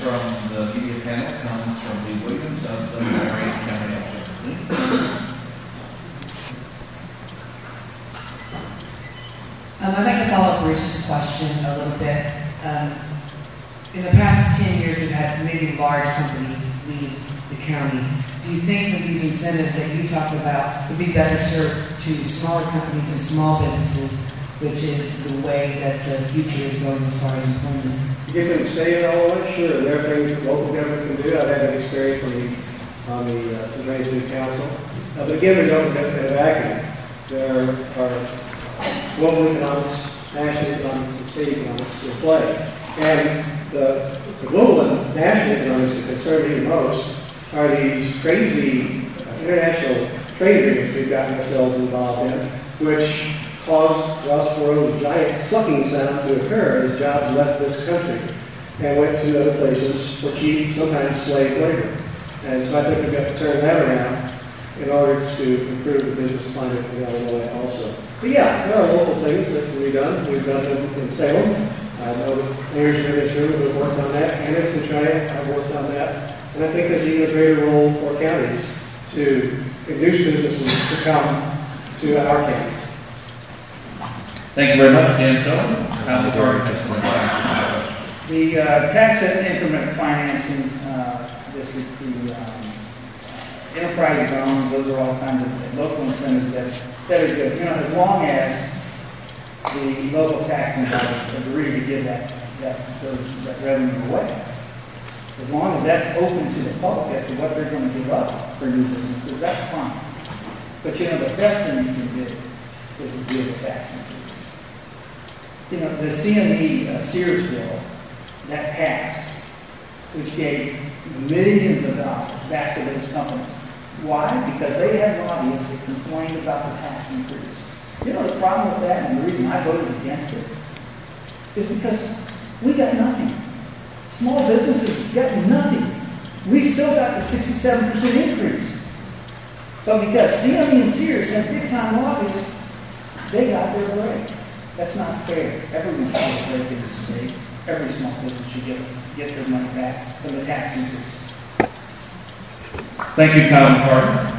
from the media panel comes from Lee Williams of the Marion County Um, I'd like to follow up Bruce's question a little bit. Um, in the past 10 years, we've had maybe large companies leave the county. Do you think that these incentives that you talked about would be better served to smaller companies and small businesses, which is the way that the future is going as far as employment? You get them to stay in Illinois, sure, there are things that local government can do. I've had that experience on the, on the uh, City Council. Uh, But again, we don't have to. There are global economics, national economics, and state economics at play. And the, the global and national economics that concern me the most are these crazy uh, international trade agreements we've gotten ourselves involved in, which caused Ross Perot's giant sucking sound to occur as jobs left this country and went to other places for cheap, sometimes slave labor. And so I think we've got to turn that around in order to improve the business climate in Illinois also. But yeah, there are local things that can be done. We've done them in Salem. I know the mayors in this have worked on that. Annex and Triumph have worked on that. And I think there's even a greater role for counties to induce businesses to come to our county. Thank you very much, Dan Stone. County Auditor. The uh, tax increment financing uh, districts, the um, enterprise zones, those are all kinds of local incentives that, that are good. You know, as long as the local taxing dollars agree to give that, that, those, that revenue away. As long as that's open to the public as to what they're going to give up for new businesses, that's fine. But you know, the best thing you can do is to give a tax increase. You know, the CME uh, Sears bill that passed, which gave millions of dollars back to those companies. Why? Because they had lobbyists that complained about the tax increase. You know, the problem with that, and the reason I voted against it, is because we got nothing. Small businesses got nothing. We still got the 67% increase. But because CME and Sears had big time lobbyists, they got their way. That's not fair. Everyone should get a break in the state. Every small business should get, get their money back from the tax increase. Thank you, Kyle McCarter.